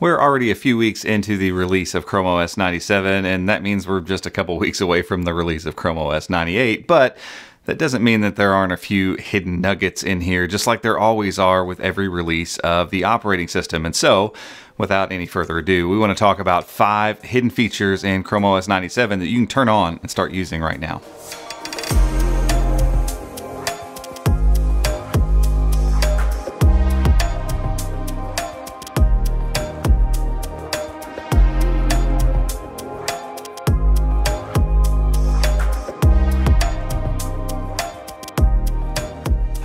We're already a few weeks into the release of Chrome OS 97, and that means we're just a couple weeks away from the release of Chrome OS 98, but that doesn't mean that there aren't a few hidden nuggets in here, just like there always are with every release of the operating system. And so, without any further ado, we want to talk about five hidden features in Chrome OS 97 that you can turn on and start using right now.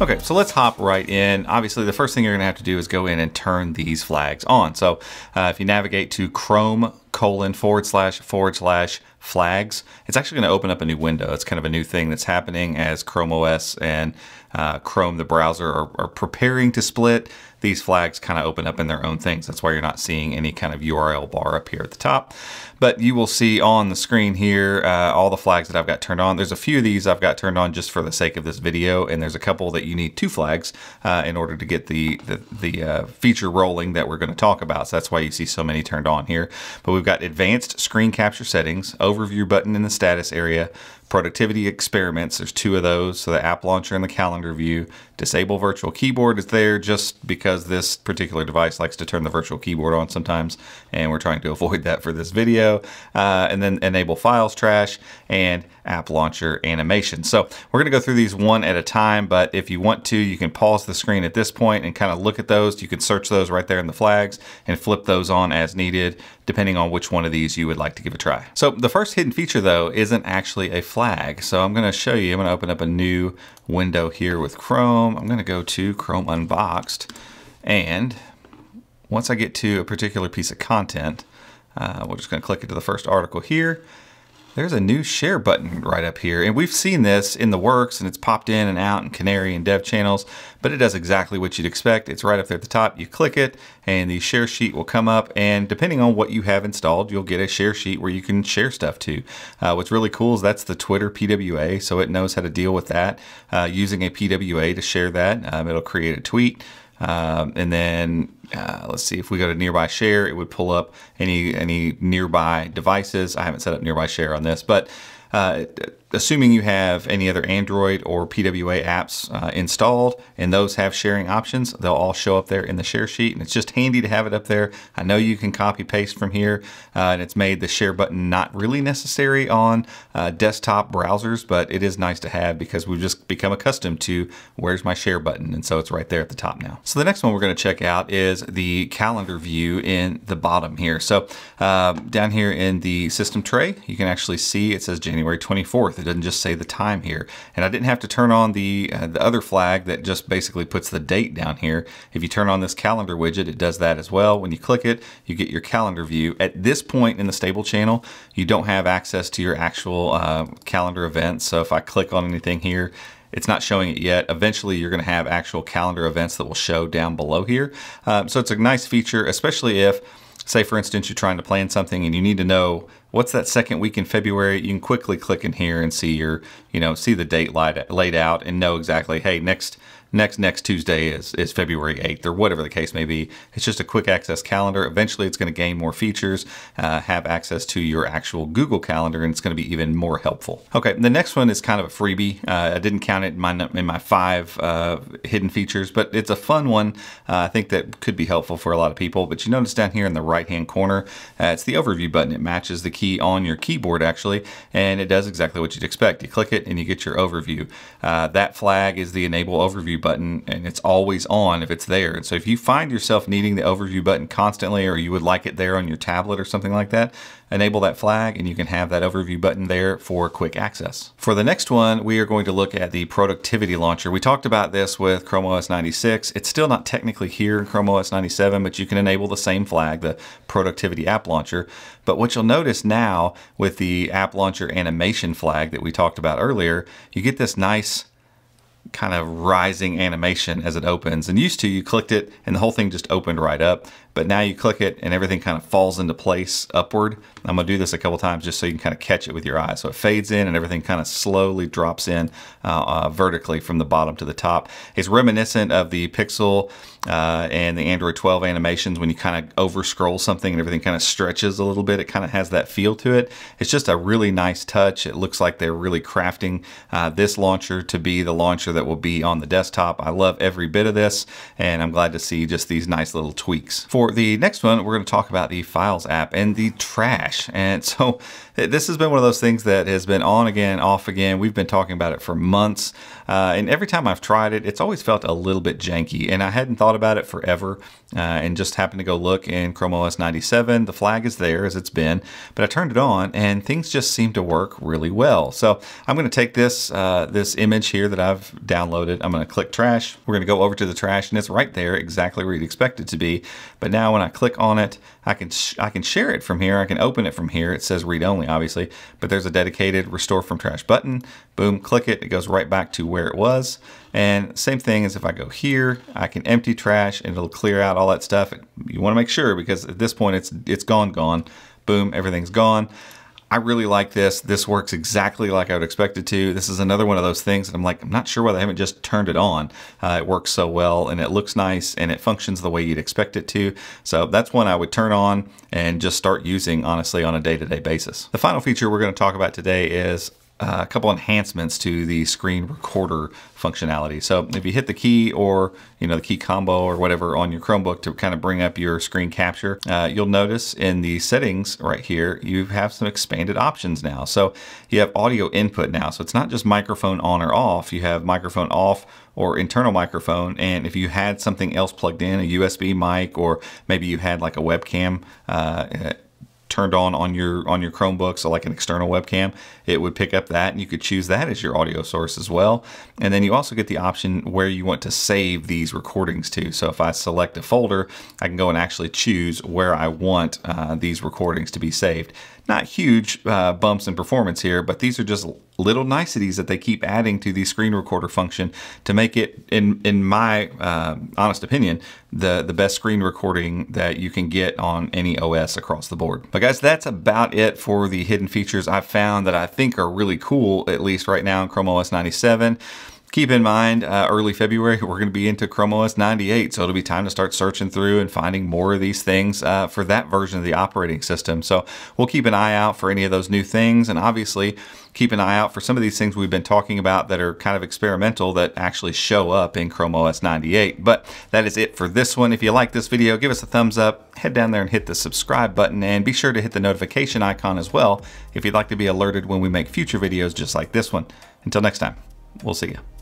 Okay, so let's hop right in. Obviously, the first thing you're going to have to do is go in and turn these flags on. So uh, if you navigate to Chrome colon forward slash forward slash flags, it's actually going to open up a new window. It's kind of a new thing that's happening as Chrome OS and uh, Chrome, the browser, are, are preparing to split these flags kind of open up in their own things. That's why you're not seeing any kind of URL bar up here at the top. But you will see on the screen here uh, all the flags that I've got turned on. There's a few of these I've got turned on just for the sake of this video, and there's a couple that you need two flags uh, in order to get the, the, the uh, feature rolling that we're going to talk about. So that's why you see so many turned on here. But we've got advanced screen capture settings, overview button in the status area, productivity experiments. There's two of those. So the app launcher and the calendar view. Disable virtual keyboard is there just because this particular device likes to turn the virtual keyboard on sometimes. And we're trying to avoid that for this video. Uh, and then enable files trash and app launcher animation. So we're going to go through these one at a time. But if you want to, you can pause the screen at this point and kind of look at those. You can search those right there in the flags and flip those on as needed depending on which one of these you would like to give a try. So the first hidden feature though isn't actually a flag. So I'm gonna show you, I'm gonna open up a new window here with Chrome. I'm gonna go to Chrome Unboxed and once I get to a particular piece of content, uh, we're just gonna click into the first article here there's a new share button right up here. And we've seen this in the works and it's popped in and out in Canary and dev channels, but it does exactly what you'd expect. It's right up there at the top. You click it and the share sheet will come up. And depending on what you have installed, you'll get a share sheet where you can share stuff to. Uh, what's really cool is that's the Twitter PWA. So it knows how to deal with that uh, using a PWA to share that. Um, it'll create a tweet. Um, and then uh, let's see if we go to nearby share, it would pull up any any nearby devices. I haven't set up nearby share on this, but uh, assuming you have any other Android or PWA apps uh, installed and those have sharing options, they'll all show up there in the share sheet. And it's just handy to have it up there. I know you can copy paste from here uh, and it's made the share button not really necessary on uh, desktop browsers, but it is nice to have because we've just become accustomed to where's my share button. And so it's right there at the top now. So the next one we're going to check out is the calendar view in the bottom here. So uh, down here in the system tray, you can actually see it says January 24th. It doesn't just say the time here. And I didn't have to turn on the, uh, the other flag that just basically puts the date down here. If you turn on this calendar widget, it does that as well. When you click it, you get your calendar view. At this point in the stable channel, you don't have access to your actual uh, calendar events. So if I click on anything here, it's not showing it yet. Eventually, you're going to have actual calendar events that will show down below here. Um, so it's a nice feature, especially if say for instance you're trying to plan something and you need to know what's that second week in February, you can quickly click in here and see your, you know, see the date laid out and know exactly, hey, next next next Tuesday is, is February 8th or whatever the case may be. It's just a quick access calendar. Eventually it's going to gain more features, uh, have access to your actual Google Calendar, and it's going to be even more helpful. Okay, the next one is kind of a freebie. Uh, I didn't count it in my, in my five uh, hidden features, but it's a fun one. Uh, I think that could be helpful for a lot of people. But you notice down here in the right-hand corner, uh, it's the overview button. It matches the key on your keyboard actually, and it does exactly what you'd expect. You click it and you get your overview. Uh, that flag is the enable overview button and it's always on if it's there. And so if you find yourself needing the overview button constantly or you would like it there on your tablet or something like that, enable that flag and you can have that overview button there for quick access. For the next one, we are going to look at the productivity launcher. We talked about this with Chrome OS 96. It's still not technically here in Chrome OS 97, but you can enable the same flag, the productivity app launcher. But what you'll notice now with the app launcher animation flag that we talked about earlier, you get this nice kind of rising animation as it opens. And used to, you clicked it and the whole thing just opened right up. But now you click it and everything kind of falls into place upward. I'm gonna do this a couple times just so you can kind of catch it with your eye. So it fades in and everything kind of slowly drops in uh, uh, vertically from the bottom to the top. It's reminiscent of the Pixel uh, and the Android 12 animations when you kind of over scroll something and everything kind of stretches a little bit. It kind of has that feel to it. It's just a really nice touch. It looks like they're really crafting uh, this launcher to be the launcher that will be on the desktop. I love every bit of this and I'm glad to see just these nice little tweaks. For the next one, we're going to talk about the Files app and the trash. And so this has been one of those things that has been on again, off again. We've been talking about it for months. Uh, and every time I've tried it, it's always felt a little bit janky. And I hadn't thought about it forever uh, and just happened to go look in Chrome OS 97. The flag is there as it's been, but I turned it on and things just seem to work really well. So I'm going to take this, uh, this image here that I've downloaded. I'm going to click trash. We're going to go over to the trash and it's right there exactly where you'd expect it to be. But now when I click on it, I can, I can share it from here. I can open it from here. It says read only, obviously, but there's a dedicated restore from trash button. Boom, click it. It goes right back to where it was. And same thing as if I go here, I can empty trash and it'll clear out all that stuff. You want to make sure because at this point it's it's gone, gone. Boom, everything's gone. I really like this. This works exactly like I would expect it to. This is another one of those things that I'm like, I'm not sure why they haven't just turned it on. Uh, it works so well and it looks nice and it functions the way you'd expect it to. So that's one I would turn on and just start using honestly on a day-to-day -day basis. The final feature we're going to talk about today is uh, a couple enhancements to the screen recorder functionality. So if you hit the key or you know the key combo or whatever on your Chromebook to kind of bring up your screen capture, uh, you'll notice in the settings right here you have some expanded options now. So you have audio input now. So it's not just microphone on or off. You have microphone off or internal microphone. And if you had something else plugged in, a USB mic, or maybe you had like a webcam uh, turned on on your on your Chromebook, so like an external webcam, it would pick up that and you could choose that as your audio source as well. And then you also get the option where you want to save these recordings to. So if I select a folder, I can go and actually choose where I want uh, these recordings to be saved. Not huge uh, bumps in performance here, but these are just little niceties that they keep adding to the screen recorder function to make it, in in my uh, honest opinion, the the best screen recording that you can get on any OS across the board. But guys, that's about it for the hidden features I've found that I think are really cool, at least right now in Chrome OS 97. Keep in mind, uh, early February, we're going to be into Chrome OS 98, so it'll be time to start searching through and finding more of these things uh, for that version of the operating system. So we'll keep an eye out for any of those new things, and obviously keep an eye out for some of these things we've been talking about that are kind of experimental that actually show up in Chrome OS 98. But that is it for this one. If you like this video, give us a thumbs up, head down there and hit the subscribe button, and be sure to hit the notification icon as well if you'd like to be alerted when we make future videos just like this one. Until next time, we'll see you.